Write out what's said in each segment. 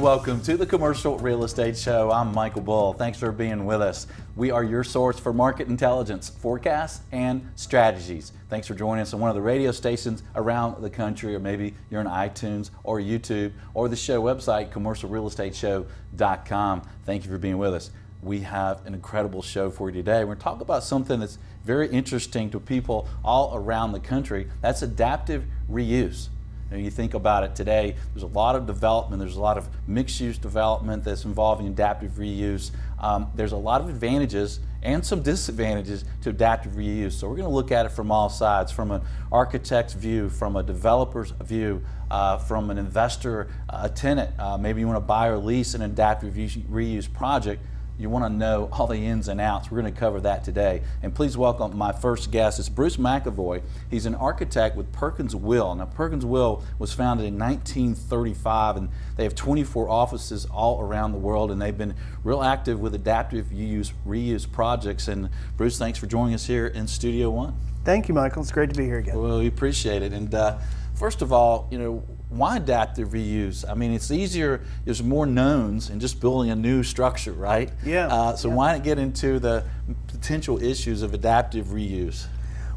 Welcome to the Commercial Real Estate Show. I'm Michael Bull. Thanks for being with us. We are your source for market intelligence, forecasts, and strategies. Thanks for joining us on one of the radio stations around the country, or maybe you're on iTunes or YouTube or the show website, commercialrealestateshow.com. Thank you for being with us. We have an incredible show for you today. We're talk about something that's very interesting to people all around the country. That's adaptive reuse. Know, you think about it today, there's a lot of development, there's a lot of mixed use development that's involving adaptive reuse. Um, there's a lot of advantages and some disadvantages to adaptive reuse. So we're going to look at it from all sides, from an architect's view, from a developer's view, uh, from an investor, uh, a tenant. Uh, maybe you want to buy or lease an adaptive reuse project you want to know all the ins and outs. We're going to cover that today. And please welcome my first guest. It's Bruce McEvoy. He's an architect with Perkins Will. Now, Perkins Will was founded in 1935, and they have 24 offices all around the world, and they've been real active with adaptive use reuse projects. And Bruce, thanks for joining us here in Studio One. Thank you, Michael. It's great to be here again. Well, we appreciate it. And uh, first of all, you know, why adaptive reuse? I mean, it's easier, there's more knowns and just building a new structure, right? Yeah. Uh, so yeah. why not get into the potential issues of adaptive reuse?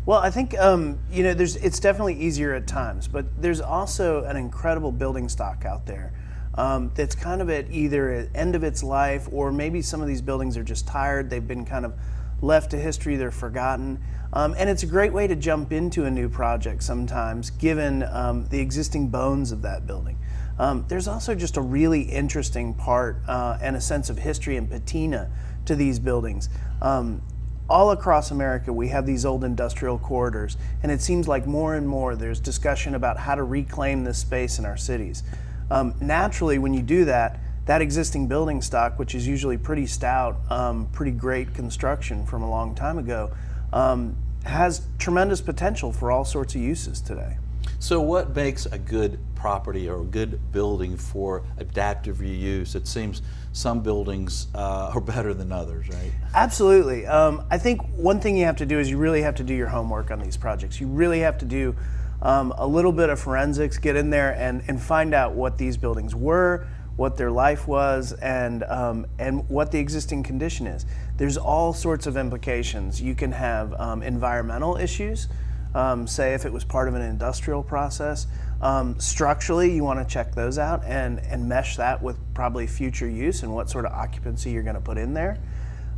Well, I think um, you know, there's it's definitely easier at times, but there's also an incredible building stock out there um, that's kind of at either end of its life, or maybe some of these buildings are just tired. They've been kind of left to history. They're forgotten. Um, and it's a great way to jump into a new project sometimes, given um, the existing bones of that building. Um, there's also just a really interesting part uh, and a sense of history and patina to these buildings. Um, all across America, we have these old industrial corridors, and it seems like more and more there's discussion about how to reclaim this space in our cities. Um, naturally, when you do that, that existing building stock, which is usually pretty stout, um, pretty great construction from a long time ago, um, has tremendous potential for all sorts of uses today. So what makes a good property or a good building for adaptive reuse? It seems some buildings uh, are better than others, right? Absolutely. Um, I think one thing you have to do is you really have to do your homework on these projects. You really have to do um, a little bit of forensics, get in there and, and find out what these buildings were, what their life was, and, um, and what the existing condition is. There's all sorts of implications. You can have um, environmental issues, um, say if it was part of an industrial process. Um, structurally, you want to check those out and, and mesh that with probably future use and what sort of occupancy you're going to put in there.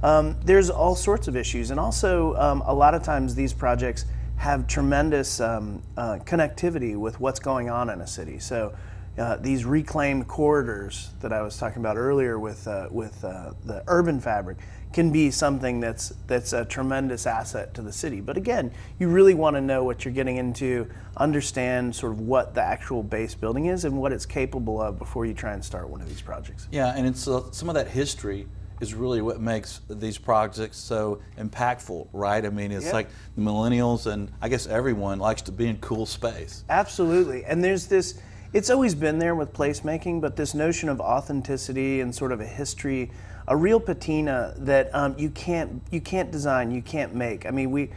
Um, there's all sorts of issues, and also um, a lot of times these projects have tremendous uh, connectivity with what's going on in a city. So uh, these reclaimed corridors that I was talking about earlier with uh, with uh, the urban fabric can be something that's that's a tremendous asset to the city. But again, you really want to know what you're getting into, understand sort of what the actual base building is and what it's capable of before you try and start one of these projects. Yeah, and it's uh, some of that history is really what makes these projects so impactful, right? I mean, it's like the millennials and I guess everyone likes to be in cool space. Absolutely, and there's this it's always been there with placemaking, but this notion of authenticity and sort of a history, a real patina that um, you can't you can't design, you can't make. I mean, we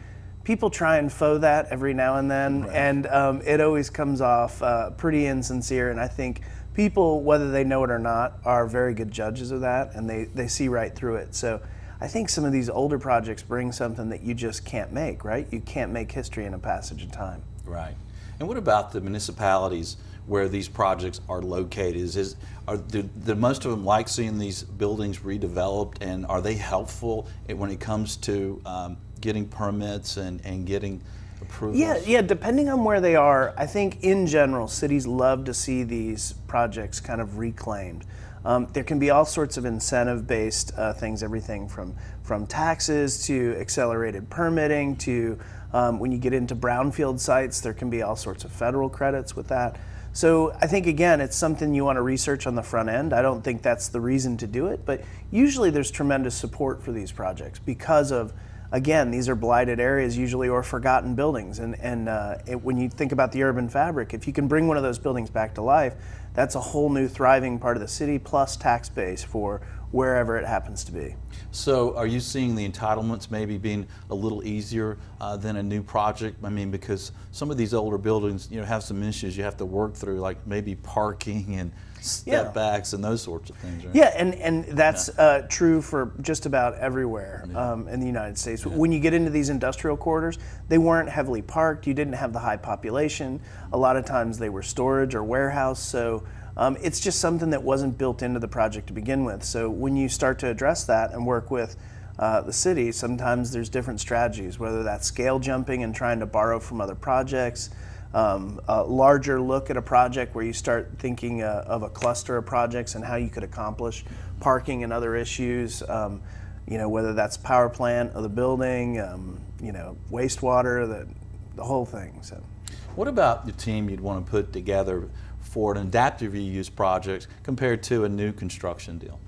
people try and faux that every now and then, right. and um, it always comes off uh, pretty insincere. And I think people, whether they know it or not, are very good judges of that, and they they see right through it. So. I think some of these older projects bring something that you just can't make, right? You can't make history in a passage of time. Right. And what about the municipalities? Where these projects are located? Is, is are do, do, most of them like seeing these buildings redeveloped, and are they helpful when it comes to um, getting permits and, and getting approvals? Yeah, yeah. Depending on where they are, I think in general, cities love to see these projects kind of reclaimed. Um, there can be all sorts of incentive-based uh, things, everything from from taxes to accelerated permitting to um, when you get into brownfield sites, there can be all sorts of federal credits with that. So I think again, it's something you want to research on the front end. I don't think that's the reason to do it, but usually there's tremendous support for these projects because of, again, these are blighted areas usually or forgotten buildings. And, and uh, it, when you think about the urban fabric, if you can bring one of those buildings back to life, that's a whole new thriving part of the city plus tax base for wherever it happens to be. So, are you seeing the entitlements maybe being a little easier uh, than a new project? I mean, because some of these older buildings, you know, have some issues you have to work through, like maybe parking and step Yeah. backs and those sorts of things. Right? Yeah, and, and that's uh, true for just about everywhere um, in the United States. When you get into these industrial corridors, they weren't heavily parked. You didn't have the high population. A lot of times they were storage or warehouse. So um, it's just something that wasn't built into the project to begin with. So when you start to address that and work with uh, the city, sometimes there's different strategies, whether that's scale jumping and trying to borrow from other projects um, a larger look at a project where you start thinking uh, of a cluster of projects and how you could accomplish parking and other issues. Um, you know, whether that's power plant of the building, um, you know, wastewater, the, the whole thing. So, What about the team you'd want to put together for an adaptive reuse project compared to a new construction deal?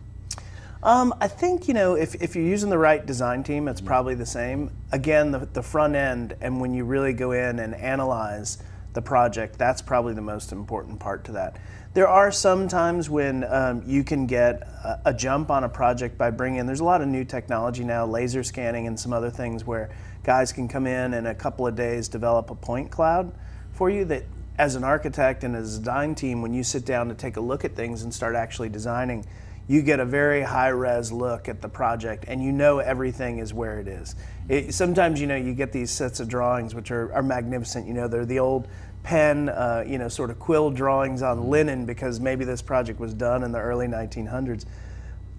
um, I think you know if, if you're using the right design team, it's probably the same. Again, the, the front end, and when you really go in and analyze the project, that's probably the most important part to that. There are some times when um, you can get a, a jump on a project by bringing. In, there's a lot of new technology now, laser scanning and some other things where guys can come in and a couple of days develop a point cloud for you that as an architect and as a design team, when you sit down to take a look at things and start actually designing, you get a very high res look at the project and you know everything is where it is. It, sometimes, you know, you get these sets of drawings which are, are magnificent. You know, they're the old pen, uh, you know, sort of quill drawings on linen because maybe this project was done in the early 1900s.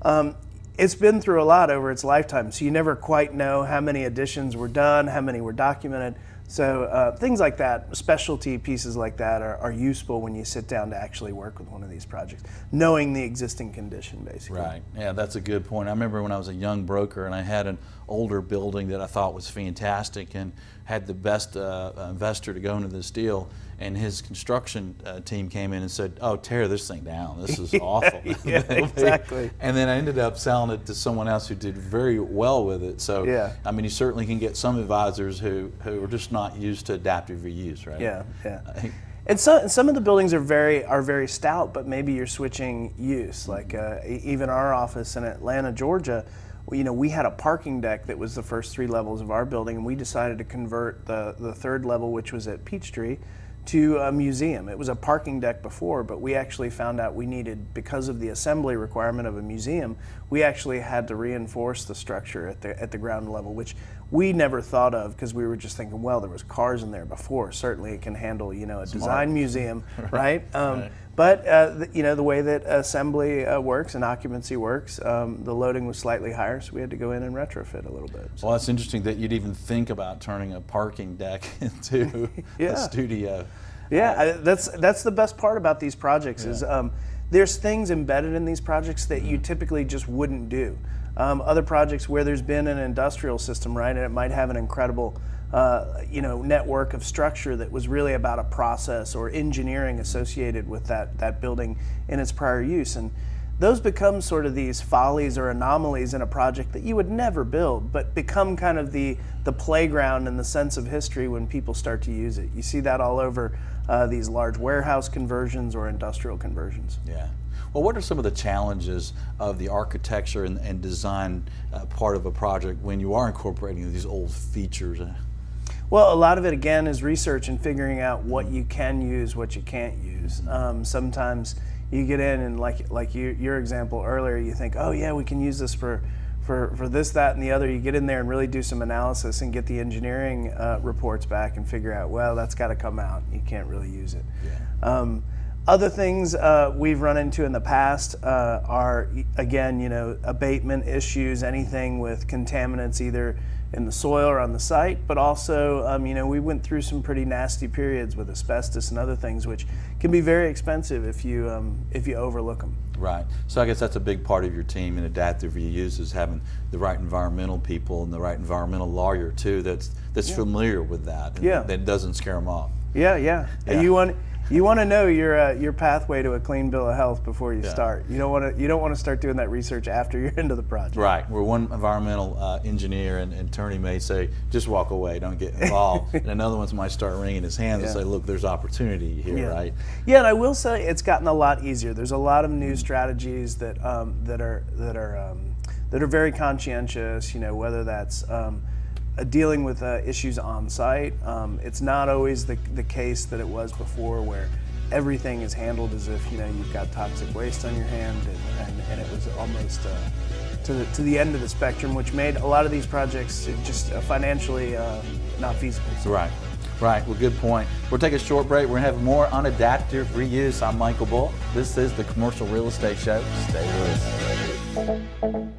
Um, it's been through a lot over its lifetime, so you never quite know how many additions were done, how many were documented. So uh, things like that, specialty pieces like that, are, are useful when you sit down to actually work with one of these projects, knowing the existing condition, basically. Right. Yeah, that's a good point. I remember when I was a young broker and I had an older building that I thought was fantastic and had the best uh, investor to go into this deal. And his construction uh, team came in and said, "Oh, tear this thing down. This is awful." yeah, exactly. And then I ended up selling it to someone else who did very well with it. So, Yeah. I mean, you certainly can get some advisors who who are just not used to adaptive reuse, right? Yeah, yeah. And some some of the buildings are very are very stout, but maybe you're switching use. Like uh, even our office in Atlanta, Georgia, we- you know, we had a parking deck that was the first three levels of our building, and we decided to convert the the third level, which was at Peachtree, to a museum. It was a parking deck before, but we actually found out we needed because of the assembly requirement of a museum, we actually had to reinforce the structure at the at the ground level, which we never thought of because we were just thinking, well, there was cars in there before. Certainly, it can handle you know a design museum, right? Um, Right. But uh, the, you know the way that assembly uh, works and occupancy works, um, the loading was slightly higher, so we had to go in and retrofit a little bit. So- Well, it's interesting that you'd even think about turning a parking deck into Yeah. a studio. Yeah, I, that's that's the best part about these projects is um, there's things embedded in these projects that you typically just wouldn't do. Um, other projects where there's been an industrial system, right, and it might have an incredible, uh, you know, network of structure that was really about a process or engineering associated with that that building in its prior use, and those become sort of these follies or anomalies in a project that you would never build, but become kind of the the playground and the sense of history when people start to use it. You see that all over uh, these large warehouse conversions or industrial conversions. Yeah. Well, what are some of the challenges of the architecture and, and design uh, part of a project when you are incorporating these old features? Well, a lot of it again is research and figuring out what you can use, what you can't use. Um, sometimes you get in and like like you, your example earlier, you think, oh yeah, we can use this for. For, for this, that, and the other, you get in there and really do some analysis and get the engineering uh, reports back and figure out, well, that's got to come out. You can't really use it. Um, other things uh, we've run into in the past uh, are, again, you know, abatement issues, anything with contaminants either in the soil or on the site, but also, um, you know, we went through some pretty nasty periods with asbestos and other things, which can be very expensive if you um, if you overlook them. Right. So I guess that's a big part of your team in adaptive reuse is having the right environmental people and the right environmental lawyer too that's that's familiar with that and Yeah. that doesn't scare them off. Yeah, yeah. Yeah. You want you want to know your uh, your pathway to a clean bill of health before you Yeah. start. You don't want to you don't want to start doing that research after you're into the project. Right, where one environmental uh, engineer and, and attorney may say, just walk away, don't get involved. and another one might start wringing his hands and say, look, there's opportunity here, Yeah. right? Yeah, and I will say it's gotten a lot easier. There's a lot of new strategies that um, that are that are um, that are very conscientious. You know, whether that's um, dealing with uh, issues on site. Um, it's not always the, the case that it was before, where everything is handled as if you know you've got toxic waste on your hand, and, and, and it was almost. Uh, to the, to the end of the spectrum, which made a lot of these projects just uh, financially uh, not feasible. Right, right. Well, good point. We'll take a short break. We're to have more on adaptive reuse. I'm Michael Bull. This is the Commercial Real Estate Show. Stay with us.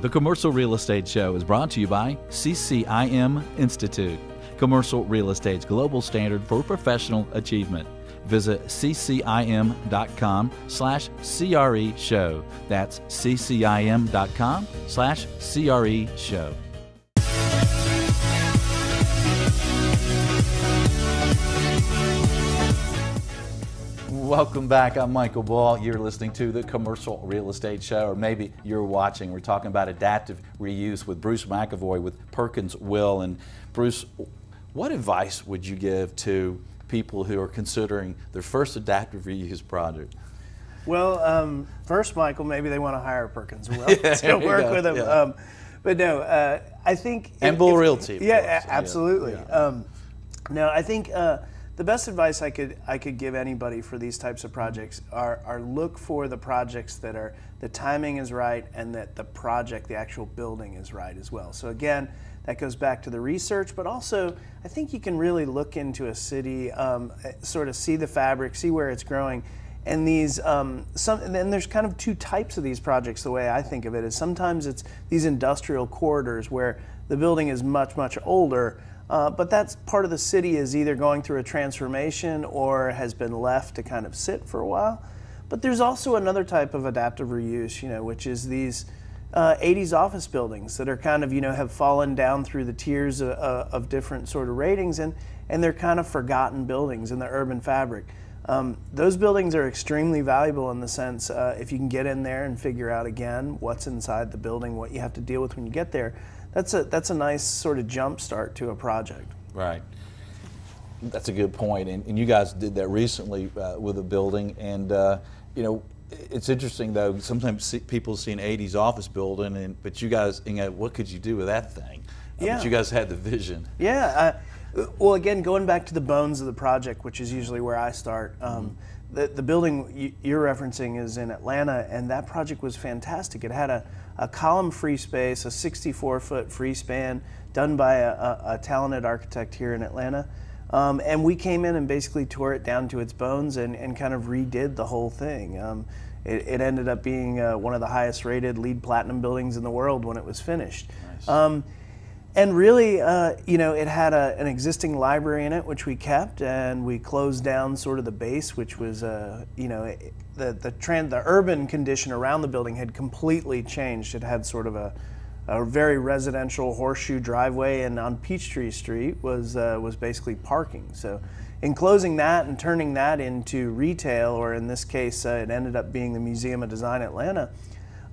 The Commercial Real Estate Show is brought to you by CCIM Institute, Commercial Real Estate's global standard for professional achievement. Visit ccim.com slash CRE show. That's ccim.com slash CRE show. Welcome back. I'm Michael Bull. You're listening to the Commercial Real Estate Show, or maybe you're watching. We're talking about adaptive reuse with Bruce McEvoy with Perkins Will. And Bruce, what advice would you give to people who are considering their first adaptive reuse project? Well, um, first, Michael, maybe they want to hire Perkins Will to work go, with them. yeah. Um, but no, uh, I think And if- Bull if- Realty, Yeah, course. absolutely. yeah. Um, no, I think uh, the best advice I could I could give anybody for these types of projects are, are look for the projects that are the timing is right and that the project, the actual building, is right as well. So again. That goes back to the research, but also I think you can really look into a city, um, sort of see the fabric, see where it's growing, and these um, some and then there's kind of two types of these projects the way i think of it is sometimes it's these industrial corridors where the building is much much older uh, but that's part of the city is either going through a transformation or has been left to kind of sit for a while but there's also another type of adaptive reuse you know which is these uh, 80s office buildings that are kind of you know have fallen down through the tiers of, of different sort of ratings and and they're kind of forgotten buildings in the urban fabric um, those buildings are extremely valuable in the sense uh, if you can get in there and figure out again what's inside the building, what you have to deal with when you get there. That's a that's a nice sort of jump start to a project. Right. That's a good. And, and you guys did that recently uh, with a building. And, uh, you know, it's interesting though, sometimes see, people see an 80s office building, and but you guys, you know, what could you do with that thing? Uh, Yeah. But you guys had the vision. Yeah. Well, again, going back to the bones of the project, which is usually where I start. Um, the, the building you- you're referencing is in Atlanta, and that project was fantastic. It had a, a column free space, a 64 foot free span, done by a, a, a talented architect here in Atlanta. Um, and we came in and basically tore it down to its bones and, and kind of redid the whole thing. Um, it, it ended up being uh, one of the highest rated LEED Platinum buildings in the world when it was finished. Um, and really, uh, you know, it had a, an existing library in it, which we kept, and we closed down sort of the base, which was, uh, you know, it, the the trend, the urban condition around the building had completely changed. It had sort of a, a very residential horseshoe driveway, and on Peachtree Street was uh, was basically parking. So, in closing that and turning that into retail, or in this case, uh, it ended up being the Museum of Design Atlanta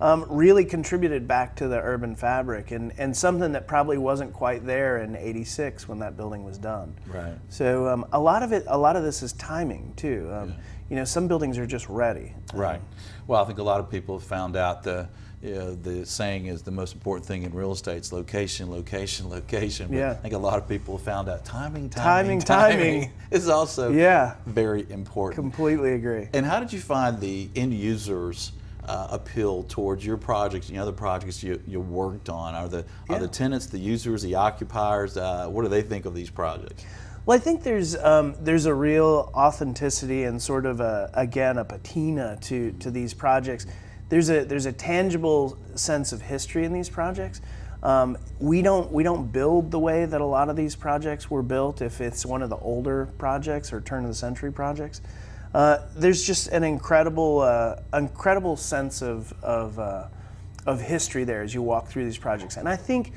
um, really contributed back to the urban fabric and, and something that probably wasn't quite there in 86 when that building was done. Right. So um, a lot of it, a lot of this is timing too. Um, You know, some buildings are just ready. Right. Well, I think a lot of people have found out the you know, the saying is the most important thing in real estate is location, location, location. But Yeah. I think a lot of people have found out timing, Timing, timing, timing. is also Yeah. very important. Completely agree. And how did you find the end users uh, appeal towards your projects and the other projects you, you worked on? Are the are the tenants, the users, the occupiers? Uh, what do they think of these projects? Well, I think there's um, there's a real authenticity and sort of a again a patina to to these projects. There's a there's a tangible sense of history in these projects. Um, we don't we don't build the way that a lot of these projects were built. If it's one of the older projects or turn of the century projects, uh, there's just an incredible uh, incredible sense of of uh, of history there as you walk through these projects. And I think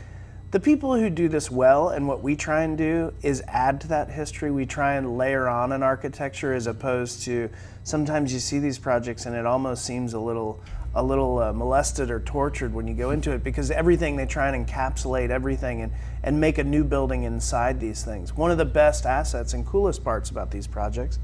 the people who do this well and what we try and do is add to that history. We try and layer on an architecture as opposed to sometimes you see these projects and it almost seems a little a little uh, molested or tortured when you go into it because everything they try and encapsulate everything and, and make a new building inside these things. One of the best assets and coolest parts about these projects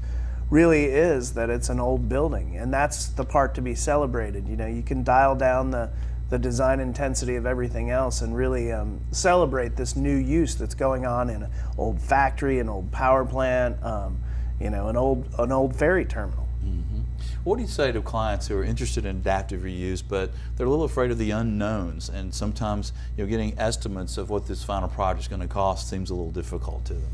really is that it's an old building and that's the part to be celebrated. You know, you can dial down the the design intensity of everything else and really um, celebrate this new use that's going on in an old factory, an old power plant, um, you know, an old an old ferry terminal. Mm-hmm. What do you say to clients who are interested in adaptive reuse, but they're a little afraid of the unknowns, and sometimes you know getting estimates of what this final project is going to cost seems a little difficult to them?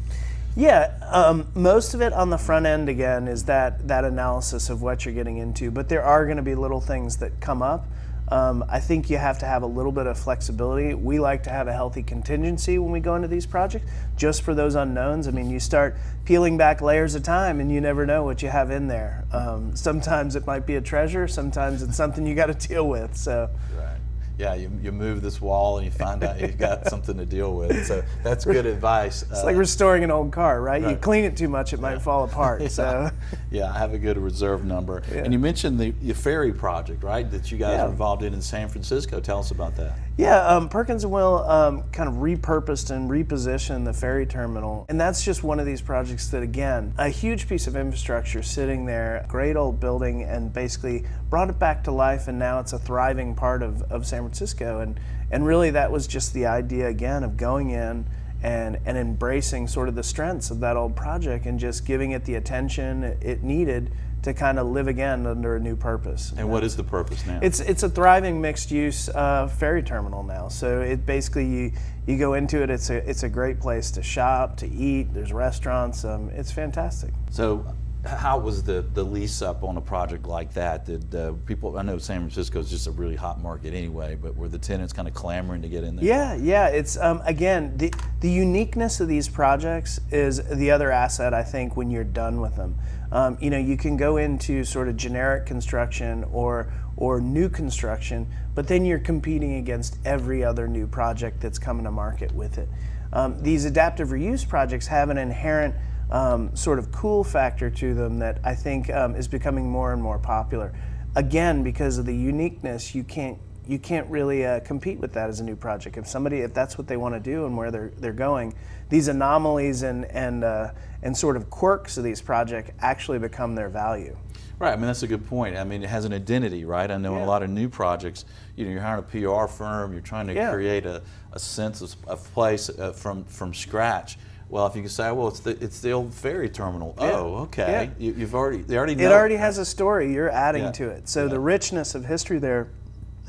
Yeah, um, most of it on the front end again is that that analysis of what you're getting into, but there are going to be little things that come up. Um, I think you have to have a little bit of flexibility. We like to have a healthy contingency when we go into these projects, just for those unknowns. I mean, you start peeling back layers of time, and you never know what you have in there. Um, sometimes it might be a treasure. Sometimes it's something you got to deal with. So. Right yeah, you, you move this wall and you find out you've got something to deal with. So that's good advice. It's uh, like restoring an old car, right? right? You clean it too much, it yeah. might fall apart. yeah. So yeah, I have a good reserve number. Yeah. And you mentioned the, the ferry project, right? That you guys are involved in in San Francisco. Tell us about that. Yeah, um, Perkins and Will um, kind of repurposed and repositioned the ferry terminal, and that's just one of these projects that, again, a huge piece of infrastructure sitting there, great old building, and basically brought it back to life, and now it's a thriving part of, of San Francisco. And, and really, that was just the idea, again, of going in and, and embracing sort of the strengths of that old project and just giving it the attention it needed to kind of live again under a new purpose. And what is the purpose now? It's it's a thriving mixed use uh, ferry terminal now. So it basically you you go into it. It's a it's a great place to shop, to eat. There's restaurants. Um, it's fantastic. So how was the, the lease up on a project like that? Did uh, people? I know San Francisco is just a really hot market anyway, but were the tenants kind of clamoring to get in there? Yeah, yeah. It's um, again the the uniqueness of these projects is the other asset I think when you're done with them. Um, you know, you can go into sort of generic construction or or new construction, but then you're competing against every other new project that's coming to market with it. Um, these adaptive reuse projects have an inherent um, sort of cool factor to them that I think um, is becoming more and more popular. Again, because of the uniqueness, you can't you can't really uh, compete with that as a new project. If somebody, if that's what they want to do and where they're they're going, these anomalies and and uh, and sort of quirks of these projects actually become their value. Right. I mean, that's a good point. I mean, it has an identity, right? I know yeah. in a lot of new projects, you know, you're hiring a PR firm, you're trying to yeah. create a, a sense of, of place uh, from from scratch. Well, if you can say, well, it's the it's the old ferry terminal. Yeah. Oh, okay. Yeah. You, have already they already know. It already has a story. You're adding yeah. to it. So the richness of history there,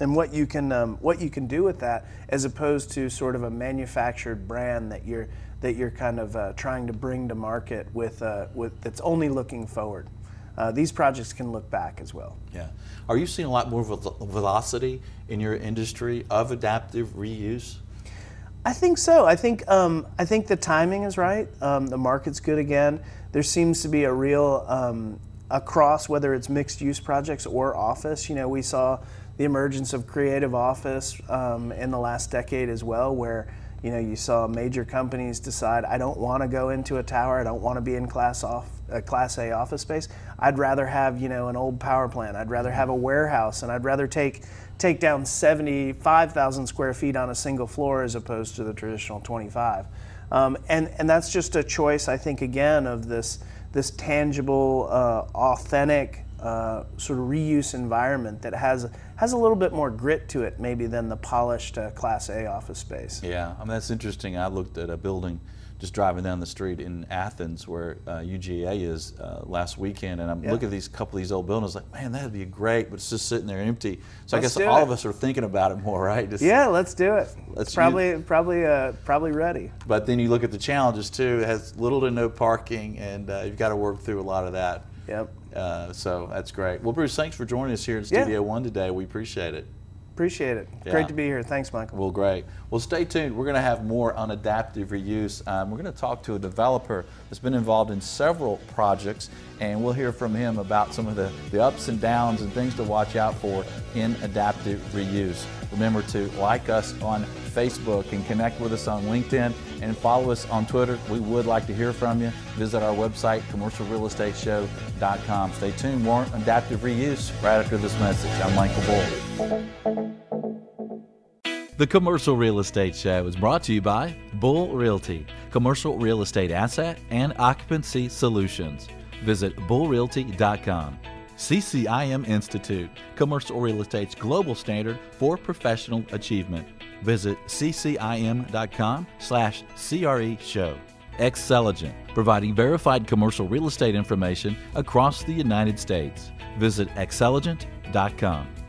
and what you can um, what you can do with that, as opposed to sort of a manufactured brand that you're that you're kind of uh, trying to bring to market with uh, with that's only looking forward. Uh, these projects can look back as well. Yeah. Are you seeing a lot more velocity in your industry of adaptive reuse? I think so. I think um, I think the timing is right. Um, the market's good again. There seems to be a real um, across whether it's mixed use projects or office. You know, we saw the emergence of creative office um, in the last decade as well, where you know you saw major companies decide I don't want to go into a tower. I don't want to be in class off a class A office space. I'd rather have you know an old power plant. I'd rather have a warehouse, and I'd rather take take down 75,000 square feet on a single floor as opposed to the traditional 25. Um, and, and that's just a choice, I think, again, of this, this tangible, uh, authentic uh, sort of reuse environment that has, has a little bit more grit to it, maybe, than the polished uh, Class A office space. Yeah, I mean, that's interesting. I looked at a building just driving down the street in Athens where uh, UGA is uh, last weekend, and I'm yeah. looking at these couple of these old buildings, like, man, that'd be great, but it's just sitting there empty. So let's I guess all it. of us are thinking about it more, right? Just, yeah, let's do it. Let's probably use, probably uh, probably ready. But then you look at the challenges too. It has little to no parking, and uh, you've got to work through a lot of that. Yep. Uh, so that's great. Well, Bruce, thanks for joining us here in Studio yeah. One today. We appreciate it. Appreciate it. Yeah. Great to be here. Thanks, Michael. Well, great. Well, stay tuned. We're going to have more on adaptive reuse. Um, we're going to talk to a developer that's been involved in several projects, and we'll hear from him about some of the, the ups and downs and things to watch out for in adaptive reuse. Remember to like us on Facebook and connect with us on LinkedIn and follow us on Twitter. We would like to hear from you. Visit our website, commercialrealestateshow.com. Stay tuned. More adaptive reuse right after this message. I'm Michael Bull. The Commercial Real Estate Show is brought to you by Bull Realty, commercial real estate asset and occupancy solutions. Visit bullrealty.com. CCIM Institute, commercial real estate's global standard for professional achievement. Visit ccim.com slash CRE show. Xceligent, providing verified commercial real estate information across the United States. Visit xceligent.com.